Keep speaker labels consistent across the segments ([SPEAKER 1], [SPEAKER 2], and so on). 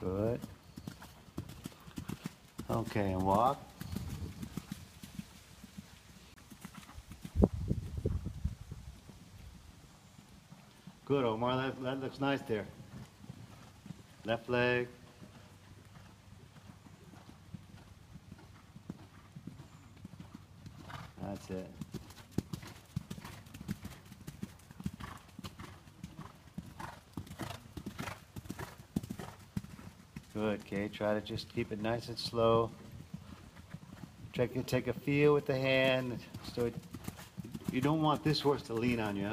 [SPEAKER 1] Good. Okay, and walk. Good, Omar. That, that looks nice there. Left leg. That's it. Good, okay. Try to just keep it nice and slow. Try to take a feel with the hand. So it, you don't want this horse to lean on you.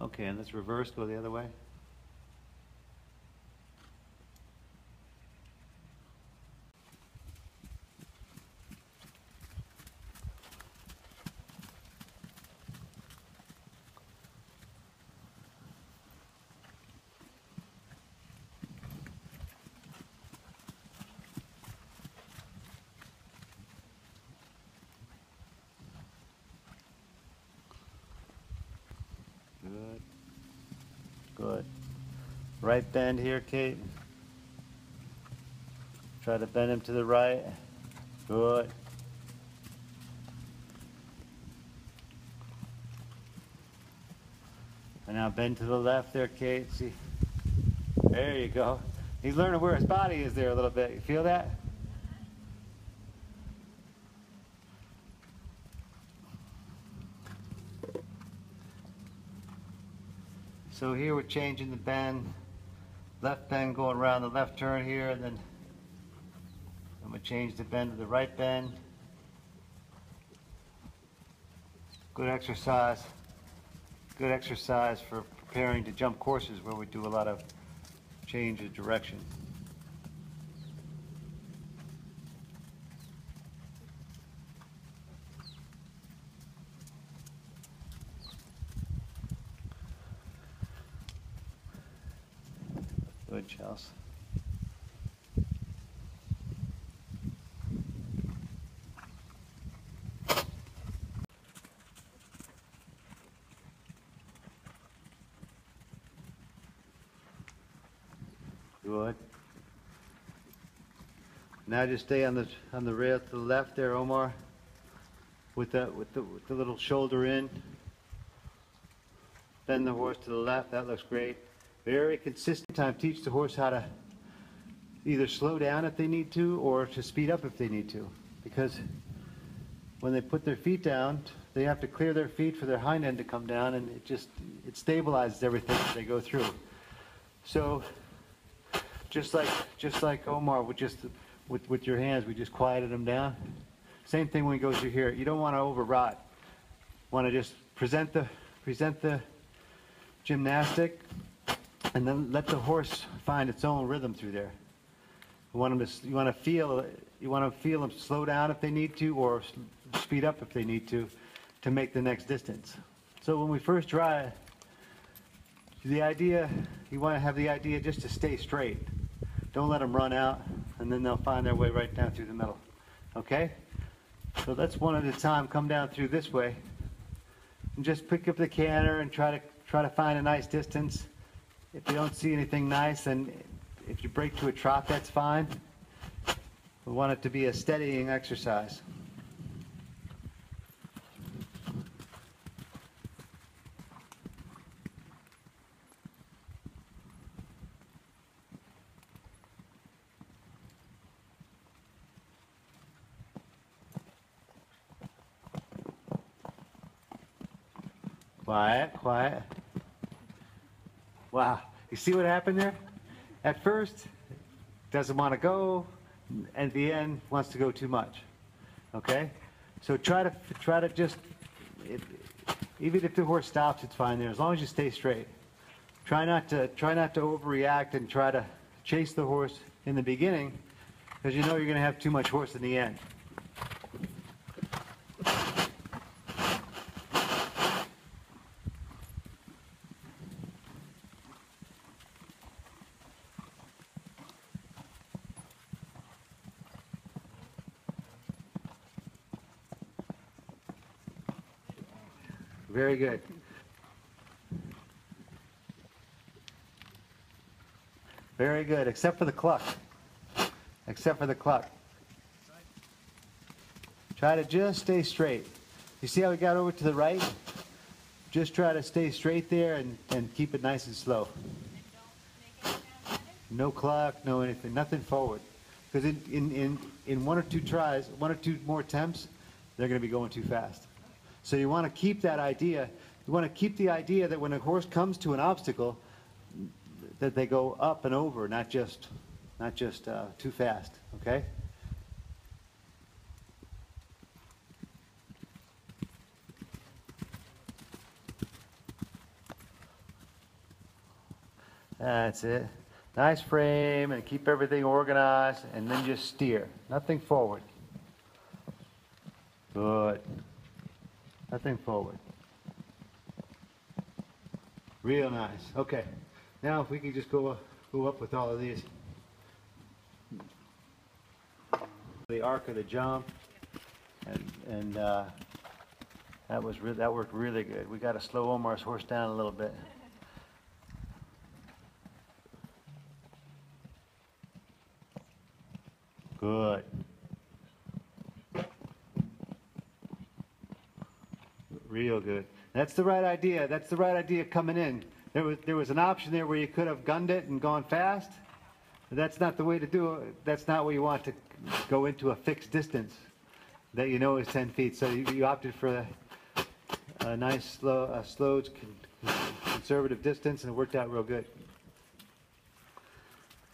[SPEAKER 1] Okay, and let's reverse, go the other way. Good. Good. Right bend here, Kate. Try to bend him to the right. Good. And now bend to the left there, Kate. See? There you go. He's learning where his body is there a little bit. You feel that? So here we're changing the bend. Left bend going around the left turn here, and then I'm gonna change the bend to the right bend. Good exercise. Good exercise for preparing to jump courses where we do a lot of change of direction. Good. Now just stay on the on the rail to the left there, Omar. With the with the with the little shoulder in. Bend the horse to the left. That looks great. Very consistent time. Teach the horse how to either slow down if they need to or to speed up if they need to. Because when they put their feet down, they have to clear their feet for their hind end to come down and it just it stabilizes everything as they go through. So just like just like Omar with just with, with your hands, we just quieted them down. Same thing when he goes through here. You don't want to override. Want to just present the present the gymnastic and then let the horse find its own rhythm through there. You want them to, you want to feel, you want to feel them slow down if they need to, or speed up if they need to, to make the next distance. So when we first try, the idea, you want to have the idea just to stay straight. Don't let them run out, and then they'll find their way right down through the middle. Okay? So let's one at a time come down through this way, and just pick up the canter and try to try to find a nice distance. If you don't see anything nice, and if you break to a trot, that's fine. We want it to be a steadying exercise. Quiet, quiet. Wow. You see what happened there? At first, doesn't want to go, and at the end, wants to go too much. Okay? So try to try to just, it, even if the horse stops, it's fine there, as long as you stay straight. Try not to try not to overreact and try to chase the horse in the beginning, because you know you're going to have too much horse in the end. Very good. Very good, except for the cluck. Except for the cluck. Try to just stay straight. You see how we got over to the right? Just try to stay straight there and, and keep it nice and slow. No cluck, no anything, nothing forward. Because in, in, in, in one or two tries, one or two more attempts, they're going to be going too fast. So you want to keep that idea. You want to keep the idea that when a horse comes to an obstacle, that they go up and over, not just, not just uh, too fast. Okay. That's it. Nice frame and keep everything organized and then just steer. Nothing forward. Good. Nothing forward. Real nice. Okay. Now if we could just go, go up with all of these. The arc of the jump. And, and uh, that was that worked really good. We got to slow Omar's horse down a little bit. Good. Real good. That's the right idea. That's the right idea coming in. There was, there was an option there where you could have gunned it and gone fast. But that's not the way to do it. That's not what you want to go into a fixed distance that you know is 10 feet. So you, you opted for a, a nice, slow, a slow, conservative distance, and it worked out real good.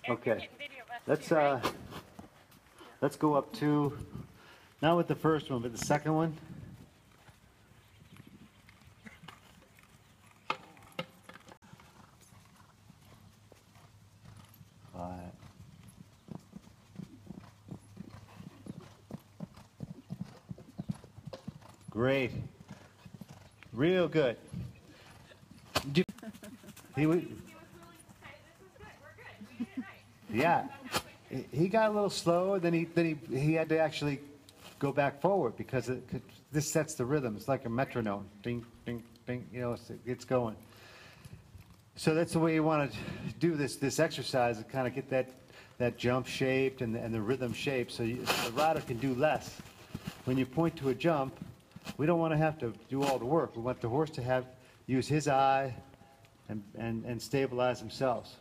[SPEAKER 1] Okay. Let's, uh, let's go up to, not with the first one, but the second one. Alright. Great. Real good. Do- He wa- Yeah. He- got a little slow, then he, then he, he had to actually go back forward because it, could- this sets the rhythm. It's like a metronome. Ding, ding, ding, you know, it's, it's going. So that's the way you want to do this, this exercise, to kind of get that, that jump shaped and, the- and the rhythm shaped, so you, the rider can do less. When you point to a jump, we don't want to have to do all the work. We want the horse to have, use his eye and, and, and stabilize themselves.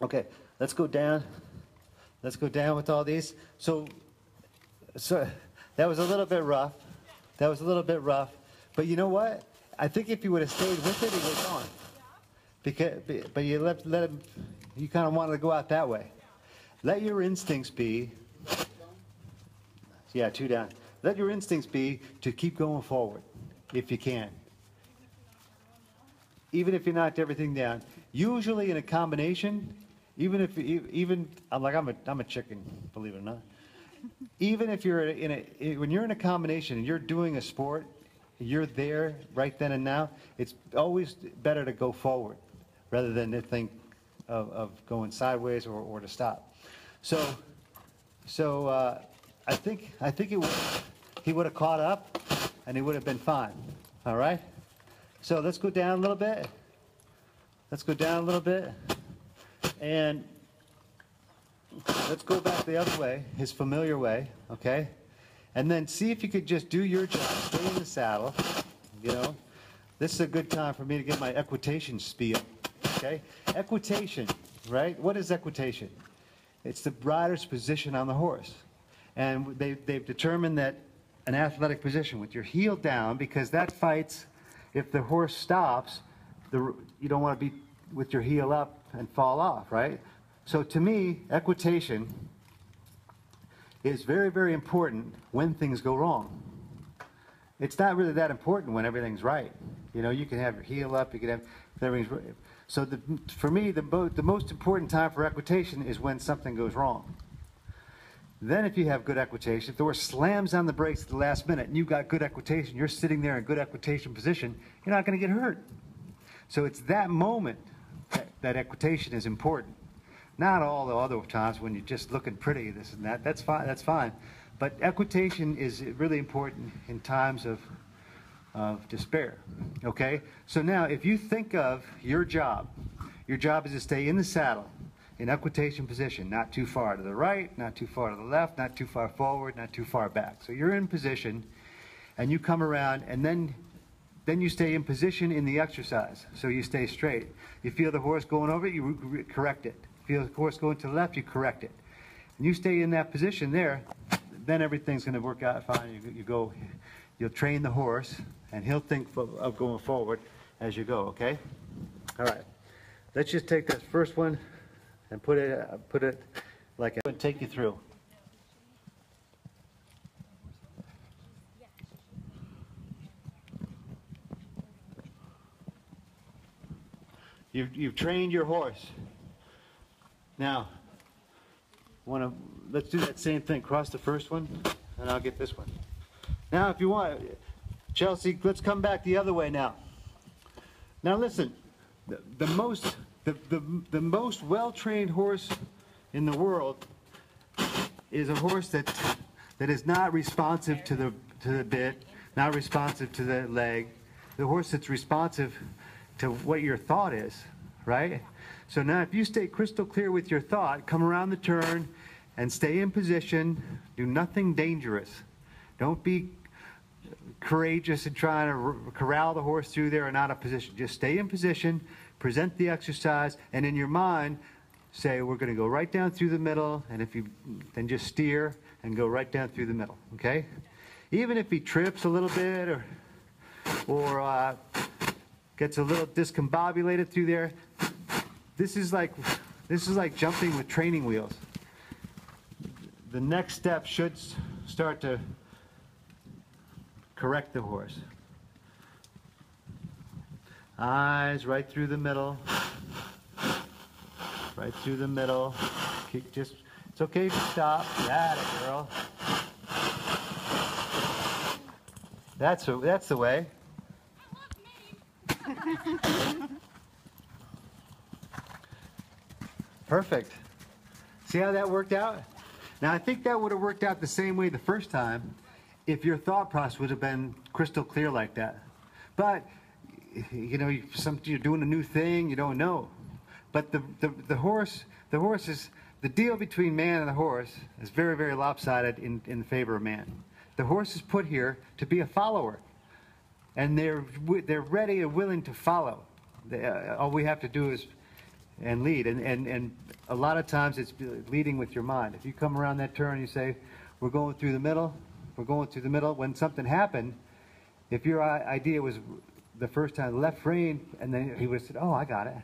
[SPEAKER 1] Okay, let's go down. Let's go down with all these. So, so that was a little bit rough. That was a little bit rough. But you know what? I think if you would have stayed with it, he would have gone. Because, but you let, let him, you kind of wanted to go out that way. Let your instincts be, yeah, two down. Let your instincts be to keep going forward if you can. Even if you knocked everything down. Usually in a combination, even if, even, I'm like, I'm a, I'm a chicken, believe it or not. Even if you're in a, when you're in a combination and you're doing a sport, you're there right then and now, it's always better to go forward rather than to think of, of going sideways or, or to stop. So, so, uh, I think, I think would, he would have caught up and he would have been fine, all right? So let's go down a little bit. Let's go down a little bit. And let's go back the other way, his familiar way, okay? And then see if you could just do your job, stay in the saddle, you know? This is a good time for me to get my equitation spiel, okay? Equitation, right? What is equitation? It's the rider's position on the horse. And they, they've determined that an athletic position with your heel down, because that fights, if the horse stops, the, you don't want to be with your heel up and fall off, right? So to me, equitation is very, very important when things go wrong. It's not really that important when everything's right. You know, you can have your heel up, you can have everything's right. So the, for me, the, the most important time for equitation is when something goes wrong. Then if you have good equitation, if the horse slams on the brakes at the last minute and you've got good equitation, you're sitting there in good equitation position, you're not going to get hurt. So it's that moment. that that equitation is important. Not all the other times when you're just looking pretty, this and that. That's fine. That's fine. But equitation is really important in times of of despair. Okay? So now, if you think of your job, your job is to stay in the saddle in equitation position, not too far to the right, not too far to the left, not too far forward, not too far back. So you're in position and you come around and then then you stay in position in the exercise. So you stay straight. You feel the horse going over you correct it. Feel the horse going to the left, you correct it. And you stay in that position there, then everything's going to work out fine. You, you go, you'll train the horse, and he'll think of going forward as you go. Okay. All right. Let's just take this first one and put it uh, put it like and take you through. You've, you've trained your horse. Now, want to let's do that same thing. Cross the first one, and I'll get this one. Now, if you want, Chelsea, let's come back the other way now. Now, listen. The, the most the, the, the most well-trained horse in the world is a horse that that is not responsive to the to the bit, not responsive to the leg. The horse that's responsive to what your thought is, right? So now if you stay crystal clear with your thought, come around the turn and stay in position, do nothing dangerous. Don't be courageous in trying to corral the horse through there and out of position. Just stay in position, present the exercise, and in your mind, say, we're going to go right down through the middle, and if you then just steer and go right down through the middle, okay? Even if he trips a little bit or, or uh, gets a little discombobulated through there, this is like, this is like jumping with training wheels. The next step should start to correct the horse. Eyes right through the middle. Right through the middle. Keep just, it's okay if you stop. That girl. That's, a, that's the way. Perfect. See how that worked out? Now, I think that would have worked out the same way the first time if your thought process would have been crystal clear like that. But you know, you're doing a new thing, you don't know. But the, the, the horse, the horse is, the deal between man and the horse is very, very lopsided in, in favor of man. The horse is put here to be a follower. And they're, they're ready and willing to follow. They, uh, all we have to do is, and lead. And, and, and a lot of times it's leading with your mind. If you come around that turn and you say, we're going through the middle, we're going through the middle, when something happened, if your idea was the first time left rein, and then he would have said, oh, I got it.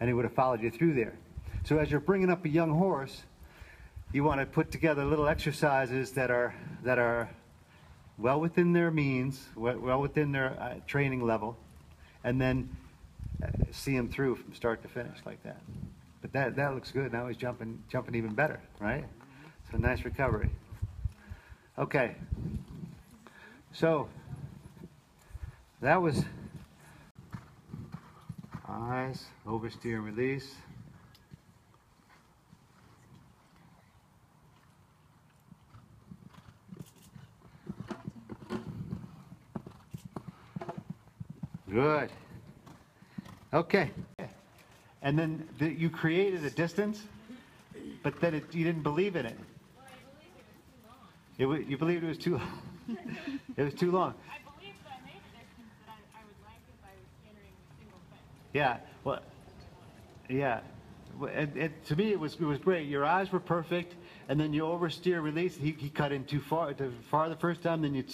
[SPEAKER 1] And he would have followed you through there. So as you're bringing up a young horse, you want to put together little exercises that are, that are well within their means, well within their uh, training level, and then see him through from start to finish like that. But that, that looks good. Now he's jumping, jumping even better, right? So nice recovery. Okay. So that was eyes, oversteer and release. Good. Okay. And then the, you created a distance, but then it, you didn't believe in it.
[SPEAKER 2] Well, I believed it was too long.
[SPEAKER 1] It, you believed it was too long. it was too long. Yeah. Well, yeah. And, and to me, it was it was great. Your eyes were perfect, and then you oversteer release. He, he cut in too far, too far the first time. Then you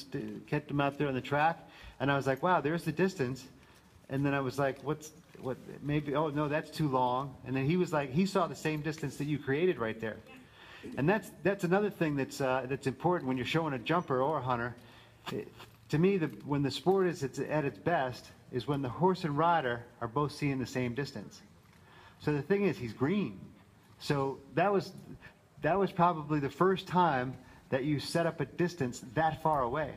[SPEAKER 1] kept him out there on the track, and I was like, wow, there's the distance. And then I was like, what's what? Maybe oh no, that's too long. And then he was like, he saw the same distance that you created right there. And that's that's another thing that's uh, that's important when you're showing a jumper or a hunter. It, to me, the, when the sport is at its best, is when the horse and rider are both seeing the same distance. So the thing is, he's green. So that was that was probably the first time that you set up a distance that far away.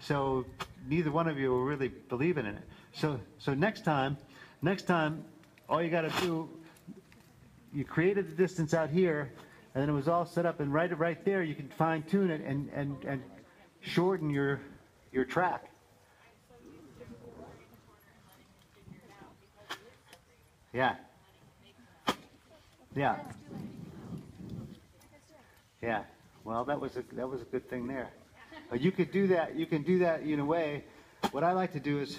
[SPEAKER 1] So neither one of you were really believing in it. So so next time, next time, all you gotta do, you created the distance out here, and then it was all set up, and right, right there, you can fine tune it and, and, and shorten your, your track. Yeah. Yeah. Yeah, well, that was a, that was a good thing there. But you could do that, you can do that in a way, what I like to do is,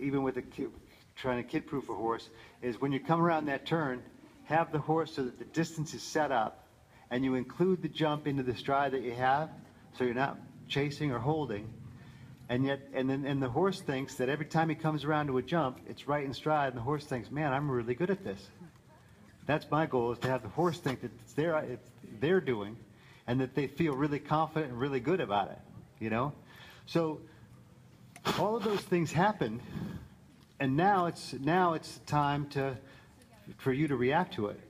[SPEAKER 1] even with a kid, trying to kid-proof a horse, is when you come around that turn, have the horse so that the distance is set up, and you include the jump into the stride that you have, so you're not chasing or holding. And yet, and then, and the horse thinks that every time he comes around to a jump, it's right in stride, and the horse thinks, man, I'm really good at this. That's my goal, is to have the horse think that it's their, it's they're doing, and that they feel really confident and really good about it, you know? So, all of those things happen, and now it's, now it's time to, for you to react to it.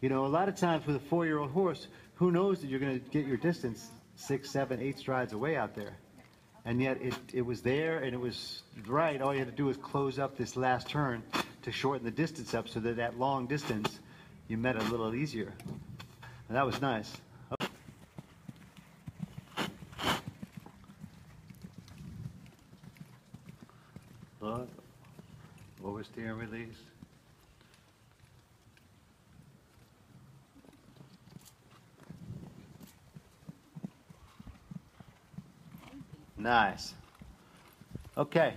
[SPEAKER 1] You know, a lot of times with a four-year-old horse, who knows that you're gonna get your distance six, seven, eight strides away out there? And yet it, it was there and it was right. All you had to do was close up this last turn to shorten the distance up so that that long distance you met a little easier. And that was nice. Look, and release. Nice. Okay.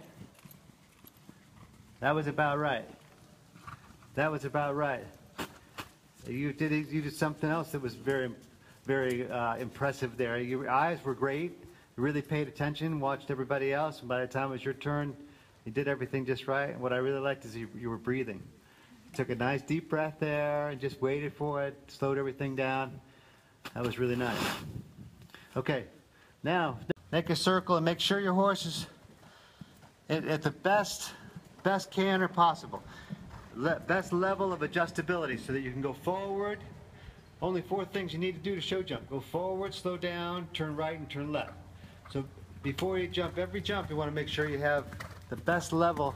[SPEAKER 1] That was about right. That was about right. You did you did something else that was very, very uh, impressive there. Your eyes were great. You really paid attention, watched everybody else, and by the time it was your turn, you did everything just right. And what I really liked is you, you were breathing. Took a nice deep breath there and just waited for it, slowed everything down. That was really nice. Okay, now make a circle and make sure your horse is at, at the best, best canter possible. Le- best level of adjustability so that you can go forward. Only four things you need to do to show jump. Go forward, slow down, turn right, and turn left. So before you jump every jump, you want to make sure you have the best level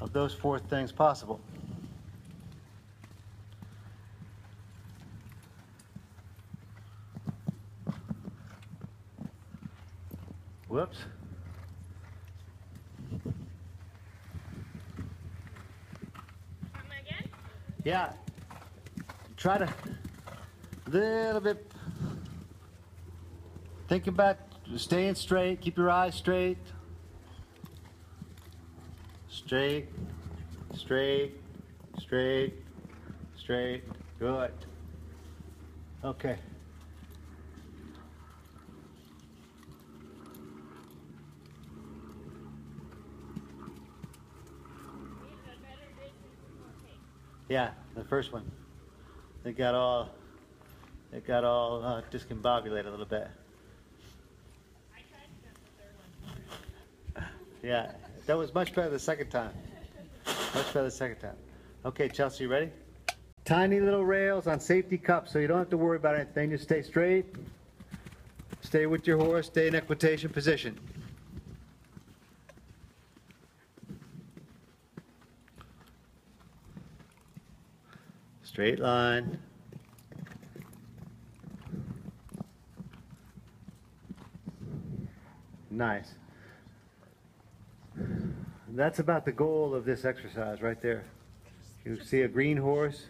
[SPEAKER 1] of those four things possible. Whoops. Yeah. Try to little bit think about staying straight, keep your eyes straight. Straight, straight, straight, straight. Good. Okay.
[SPEAKER 2] Need a better distance more pace.
[SPEAKER 1] Yeah, the first one. It got all it got all uh, discombobulated a little bit.
[SPEAKER 2] I tried to jump the third one.
[SPEAKER 1] Yeah, that was much better the second time. Much better the second time. Okay, Chelsea, you ready? Tiny little rails on safety cups, so you don't have to worry about anything. Just stay straight. Stay with your horse. Stay in equitation position. Straight line. Nice. That's about the goal of this exercise right there. You see a green horse,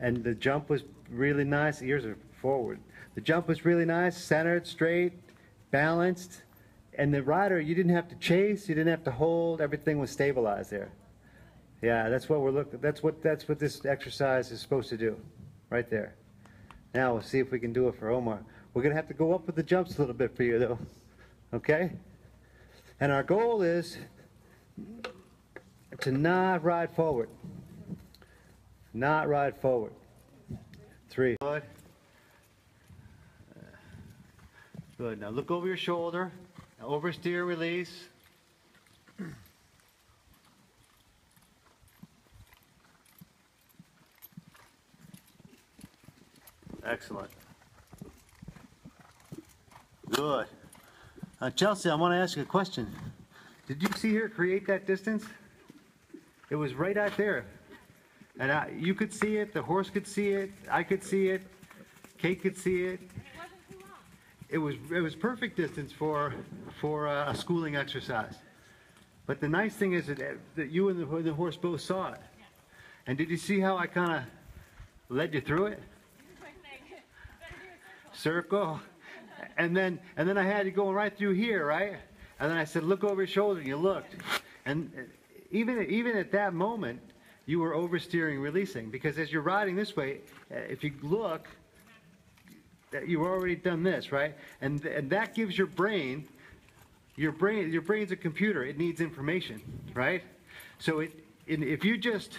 [SPEAKER 1] and the jump was really nice. Ears are forward. The jump was really nice, centered, straight, balanced, and the rider, you didn't have to chase, you didn't have to hold. Everything was stabilized there. Yeah, that's what we're looking. That's what that's what this exercise is supposed to do, right there. Now we'll see if we can do it for Omar. We're gonna have to go up with the jumps a little bit for you, though. Okay? And our goal is to not ride forward. Not ride forward. Three. Good. Good. Now look over your shoulder. Now oversteer, release. Excellent. Good. Uh, Chelsea, I want to ask you a question. Did you see her create that distance? It was right out there. And I, you could see it, the horse could see it, I could see it, Kate could see it.
[SPEAKER 2] It wasn't too long.
[SPEAKER 1] It was, perfect distance for, for uh, a schooling exercise. But the nice thing is that, that you and the, the horse both saw it. And did you see how I kind of led you through it?
[SPEAKER 2] When they, better do a circle.
[SPEAKER 1] Circle. And then, and then I had you going right through here, right? And then I said, look over your shoulder, and you looked. And uh, even, even at that moment, you were oversteering, releasing, because as you're riding this way, uh, if you look, you've already done this, right? And, and that gives your brain, your brain, your brain's a computer. It needs information, right? So it, if you just,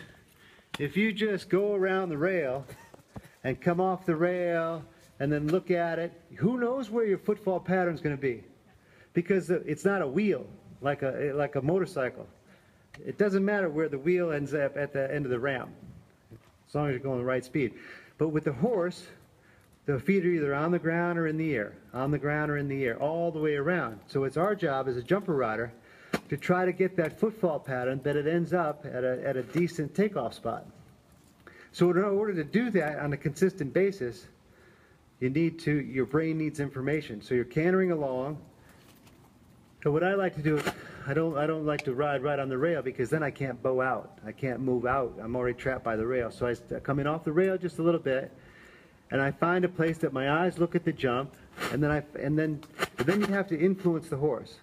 [SPEAKER 1] if you just go around the rail and come off the rail and then look at it, who knows where your footfall pattern's going to be? Because it's not a wheel like a eh, like a motorcycle. It doesn't matter where the wheel ends up at the end of the ramp, as long as you're going the right speed. But with the horse, the feet are either on the ground or in the air, on the ground or in the air, all the way around. So it's our job as a jumper rider to try to get that footfall pattern that it ends up at a, at a decent takeoff spot. So in order to do that on a consistent basis, you need to, your brain needs information. So you're cantering along. So what I like to do, is I don't, I don't like to ride right on the rail because then I can't bow out. I can't move out. I'm already trapped by the rail. So I come in off the rail just a little bit, and I find a place that my eyes look at the jump, and then I, and then, then you have to influence the horse.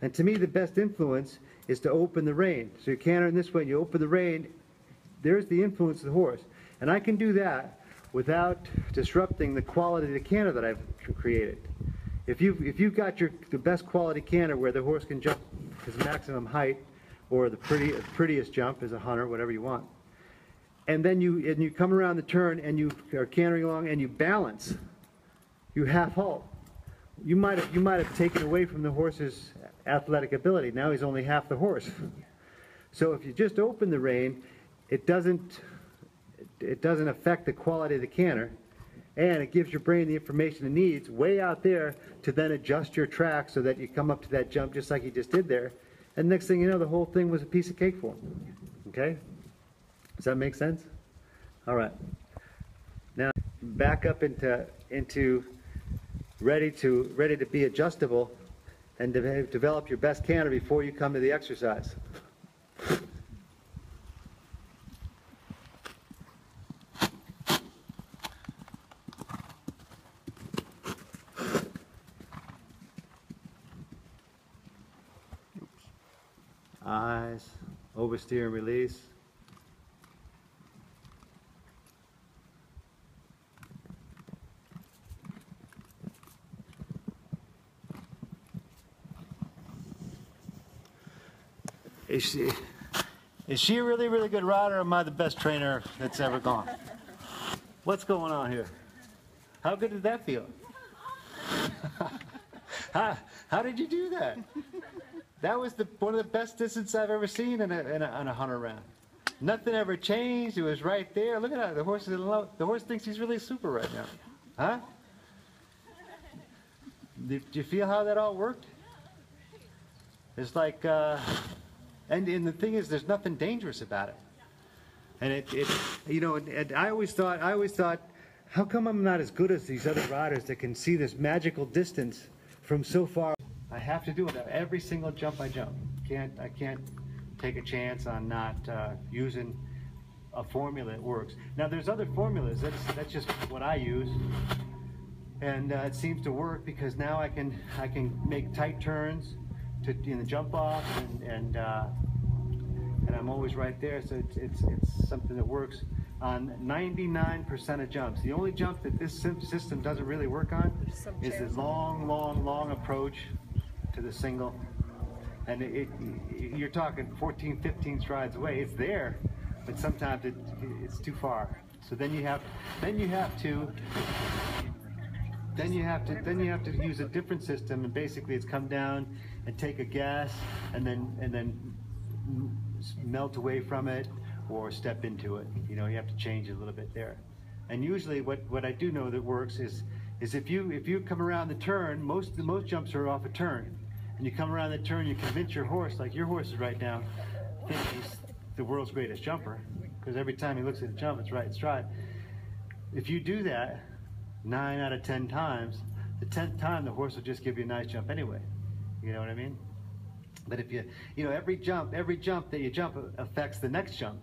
[SPEAKER 1] And to me, the best influence is to open the rein. So you're cantering this way, you open the rein, there's the influence of the horse. And I can do that without disrupting the quality of the canter that I've created. If you've, if you've got your, the best quality canter where the horse can jump his maximum height, or the pretty, prettiest jump as a hunter, whatever you want, and then you, and you come around the turn and you are cantering along and you balance, you half halt. You might have, you might have taken away from the horse's athletic ability. Now he's only half the horse. So if you just open the rein, it doesn't, it doesn't affect the quality of the canter, and it gives your brain the information it needs way out there to then adjust your track so that you come up to that jump just like you just did there. And next thing you know, the whole thing was a piece of cake for him. Okay? Does that make sense? All right. Now back up into into ready to ready to be adjustable and de- develop your best canter before you come to the exercise. Eyes, oversteer and release. Is she, is she a really, really good rider, or am I the best trainer that's ever gone? What's going on here? How good did that feel? how, how did you do that? That was the, one of the best distance I've ever seen in a, in a, on a hunter round. Nothing ever changed. It was right there. Look at that. The horse is in love. The horse thinks he's really super right now. Huh? Did you feel how that all worked? It's like, uh, and, and the thing is, there's nothing dangerous about it. And it, it you know, and, and I always thought, I always thought, how come I'm not as good as these other riders that can see this magical distance from so far? I have to do it every single jump I jump. Can't, I can't take a chance on not uh, using a formula that works. Now, there's other formulas. That's that's just what I use, and uh, it seems to work because now I can I can make tight turns to in the jump off, and and uh, and I'm always right there. So it's it's, it's something that works on 99% of jumps. The only jump that this system doesn't really work on is the long, long, long approach to the single. And it, it, you're talking 14, 15 strides away. It's there, but sometimes it, it's too far. So then you have, then you have to, then you have to, then you have to use a different system. And basically, it's come down and take a gas, and then and then melt away from it, or step into it. You know, you have to change a little bit there. And usually, what, what I do know that works is is if you if you come around the turn, most the most jumps are off a turn, and you come around the turn, you convince your horse, like your horse is right now, think he's the world's greatest jumper, because every time he looks at the jump, it's right stride. If you do that nine out of ten times, the tenth time the horse will just give you a nice jump anyway. You know what I mean? But if you, you know, every jump, every jump that you jump affects the next jump.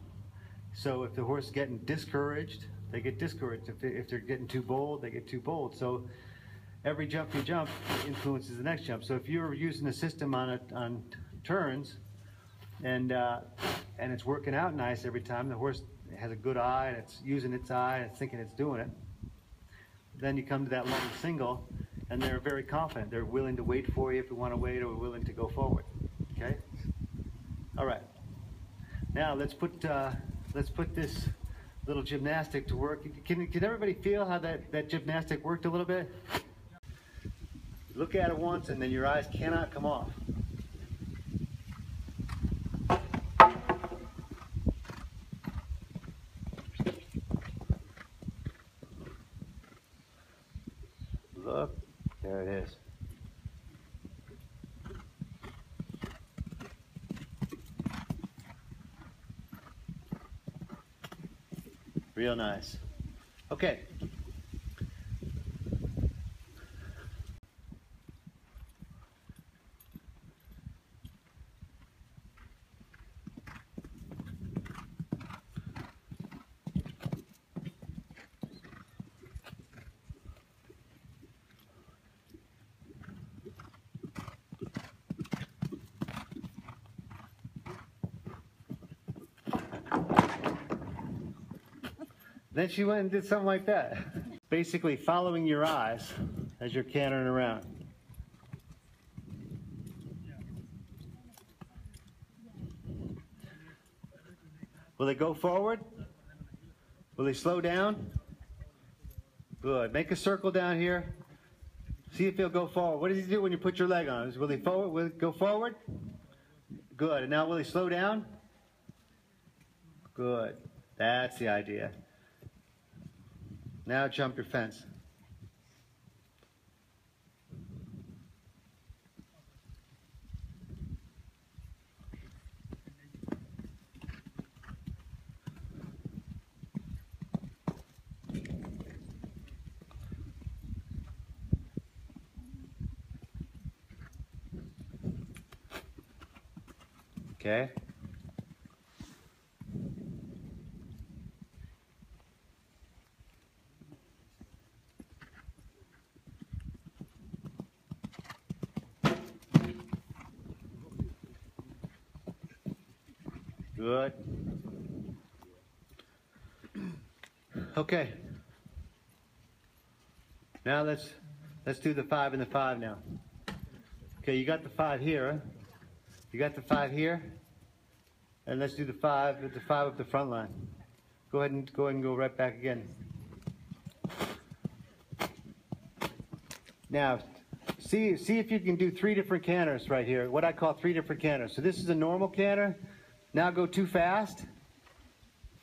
[SPEAKER 1] So if the horse is getting discouraged, they get discouraged. If, they, if they're getting too bold, they get too bold. So every jump you jump influences the next jump. So if you're using a system on a, on turns, and uh, and it's working out nice every time, the horse has a good eye and it's using its eye and it's thinking it's doing it. Then you come to that long single, and they're very confident. They're willing to wait for you if you want to wait, or willing to go forward. Okay. All right. Now let's put uh, let's put this little gymnastic to work. Can, can everybody feel how that, that gymnastic worked a little bit? Look at it once and then your eyes cannot come off. Look, there it is. Real nice. Okay. She went and did something like that. Basically, following your eyes as you're cantering around. Will they go forward? Will they slow down? Good. Make a circle down here. See if he'll go forward. What does he do when you put your leg on? Will he forward? Will he go forward? Good. And now will he slow down? Good. That's the idea. Now jump your fence. Okay. Good. Okay. Now let's let's do the five and the five now. Okay, you got the five here. Huh? You got the five here, and let's do the five with the five up the front line. Go ahead and go ahead and go right back again. Now, see see if you can do three different canters right here. What I call three different canters. So this is a normal canter. Now go too fast.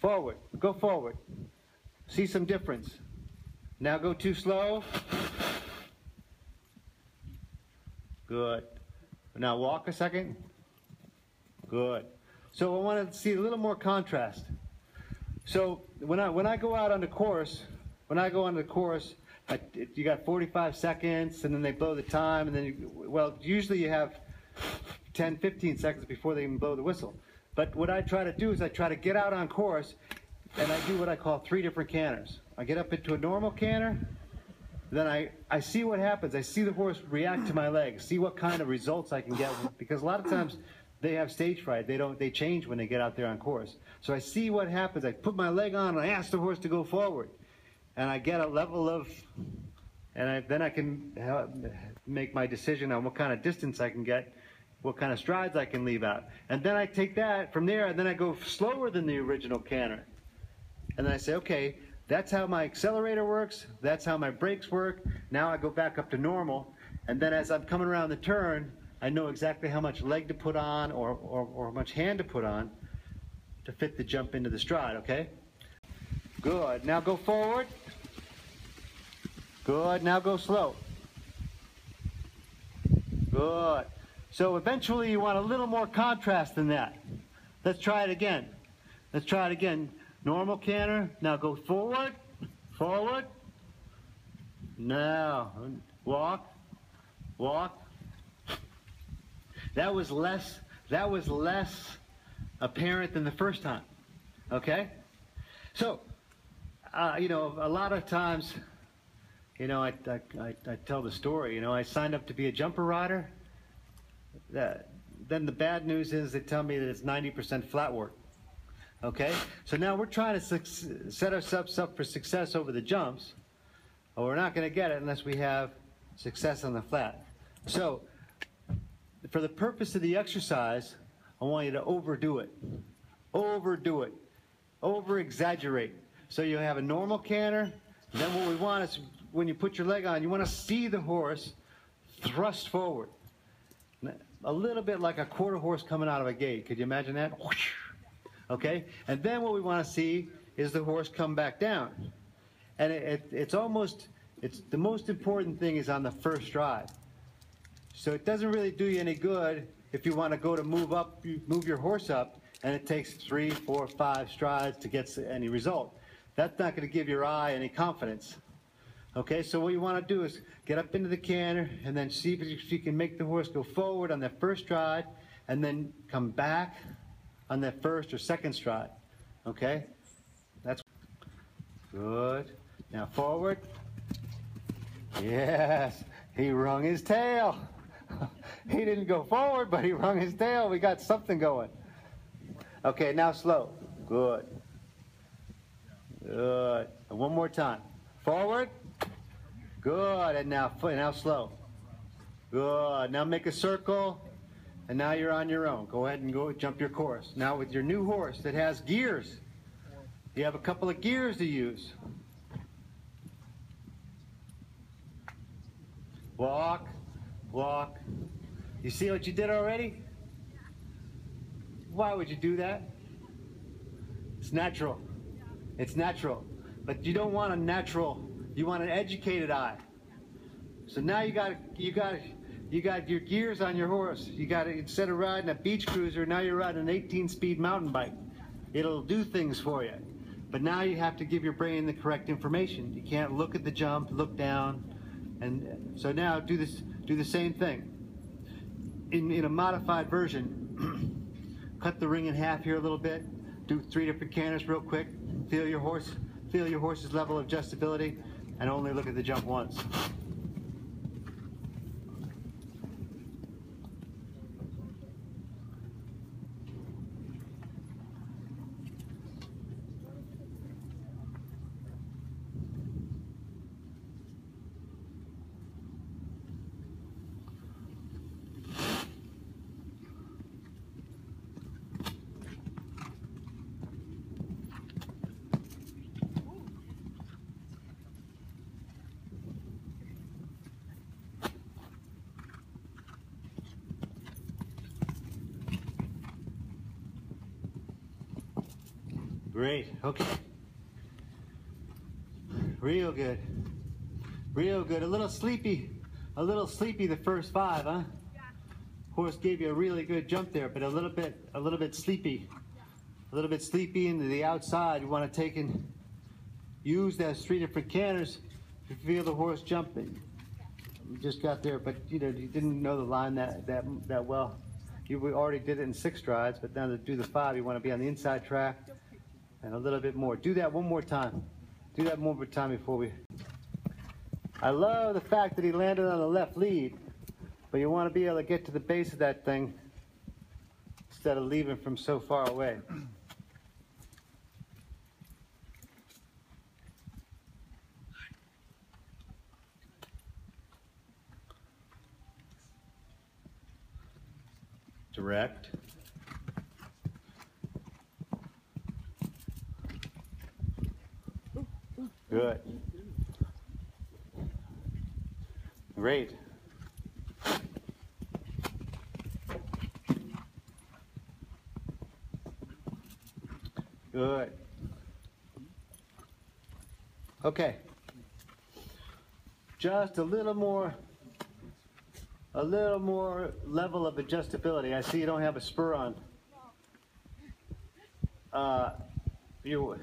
[SPEAKER 1] Forward. Go forward. See some difference. Now go too slow. Good. Now walk a second. Good. So I want to see a little more contrast. So when I when I go out on the course, when I go on the course, I, you got 45 seconds, and then they blow the time, and then you, well, usually you have 10, 15 seconds before they even blow the whistle. But what I try to do is I try to get out on course and I do what I call three different canters. I get up into a normal canter, then I, I see what happens. I see the horse react to my legs, see what kind of results I can get because a lot of times they have stage fright. They don't they change when they get out there on course. So I see what happens. I put my leg on and I ask the horse to go forward. And I get a level of and I, then I can make my decision on what kind of distance I can get what kind of strides I can leave out. And then I take that from there, and then I go slower than the original canter. And then I say, okay, that's how my accelerator works, that's how my brakes work. Now I go back up to normal. And then as I'm coming around the turn, I know exactly how much leg to put on or, or, or how much hand to put on to fit the jump into the stride, okay? Good. Now go forward. Good. Now go slow. Good. So eventually you want a little more contrast than that. Let's try it again. Let's try it again. Normal canter. Now go forward, forward. Now walk, walk. That was less. That was less apparent than the first time. Okay. So, uh, you know, a lot of times, you know, I, I, I, tell the story. You know, I signed up to be a jumper rider. That, then the bad news is they tell me that it's 90% flat work. Okay? So now we're trying to suc- set ourselves up for success over the jumps, but we're not going to get it unless we have success on the flat. So, for the purpose of the exercise, I want you to overdo it. Overdo it. Over exaggerate. So you have a normal canter. Then what we want is when you put your leg on, you want to see the horse thrust forward. A little bit like a quarter horse coming out of a gate. Could you imagine that? Okay? And then what we want to see is the horse come back down. And it, it, it's almost, it's the most important thing is on the first stride. So it doesn't really do you any good if you want to go to move up, move your horse up, and it takes three, four, five strides to get any result. That's not going to give your eye any confidence. Okay, so what you want to do is get up into the canter and then see if you can make the horse go forward on that first stride and then come back on that first or second stride. Okay? That's good. Now forward. Yes, he wrung his tail. he didn't go forward, but he wrung his tail. We got something going. Okay, now slow. Good. Good. And one more time. Forward. Good. And now now slow. Good. Now make a circle. And now you're on your own. Go ahead and go jump your course. Now with your new horse that has gears, you have a couple of gears to use. Walk, walk. You see what you did already? Why would you do that? It's natural. It's natural. But you don't want a natural, you want an educated eye. So now you got you got you got your gears on your horse. You got instead of riding a beach cruiser, now you're riding an 18-speed mountain bike. It'll do things for you. But now you have to give your brain the correct information. You can't look at the jump, look down, and so now do this do the same thing. In in a modified version, cut the ring in half here a little bit. Do three different canters real quick. Feel your horse, feel your horse's level of adjustability, and only look at the jump once. Great. Okay. Real good. Real good. A little sleepy. A little sleepy the first five, huh?
[SPEAKER 2] Yeah.
[SPEAKER 1] Horse gave you a really good jump there, but a little bit a little bit sleepy. A little bit sleepy into the outside. You want to take and use those three different canters to feel the horse jumping. You just got there, but you know you didn't know the line that that that well. You already did it in six strides, but now to do the five, you want to be on the inside track and a little bit more. Do that one more time. Do that one more time before we. I love the fact that he landed on the left lead, but you want to be able to get to the base of that thing instead of leaving from so far away. Direct. Good. Great. Good. Okay. Just a little more, a little more level of adjustability. I see you don't have a spur on. Uh, You,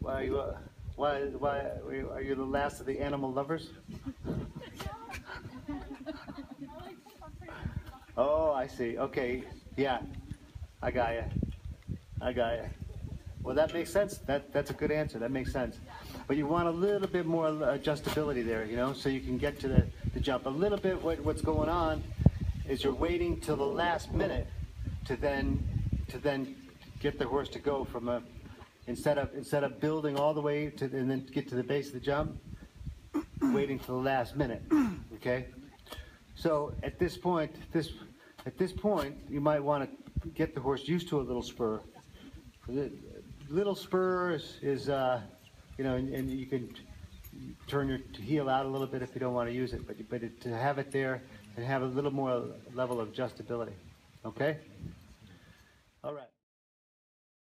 [SPEAKER 1] why, you, uh, why, why, are you the last of the animal lovers? Oh, I see. Okay, yeah, I got you. I got you. Well, that makes sense. That that's a good answer. That makes sense. But you want a little bit more uh, adjustability there, you know, so you can get to the, the jump. A little bit. What, what's going on is you're waiting till the last minute to then to then get the horse to go from a instead of instead of building all the way to and then get to the base of the jump, waiting till the last minute. Okay. So at this point, this at this point, you might want to get the horse used to a little spur. Little spur is, is uh, you know, and, and you can turn your heel out a little bit if you don't want to use it, but but it, to have it there and have a little more level of adjustability. Okay. All right.